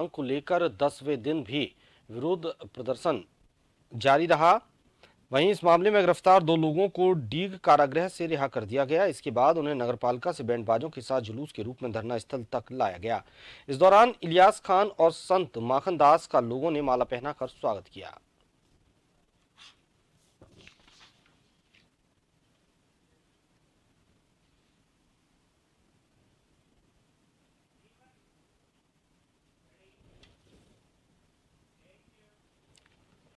मांग को लेकर दसवें दिन भी विरोध प्रदर्शन जारी रहा। वहीं इस मामले में गिरफ़्तार दो लोगों को डीग कारागृह से रिहा कर दिया गया। इसके बाद उन्हें नगरपालिका से बैंडबाजों के साथ जुलूस के रूप में धरना स्थल तक लाया गया। इस दौरान इलियास खान और संत माखन दास का लोगों ने माला पहनाकर स्वागत किया।